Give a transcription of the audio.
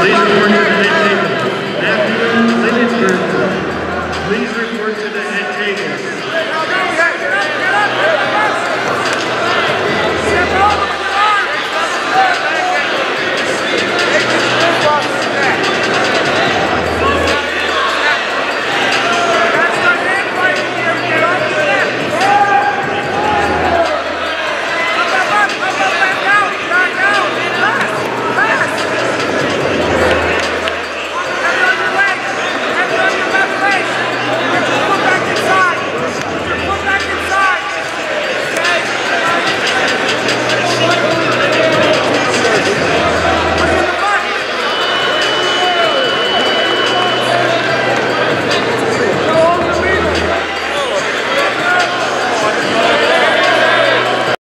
Please report your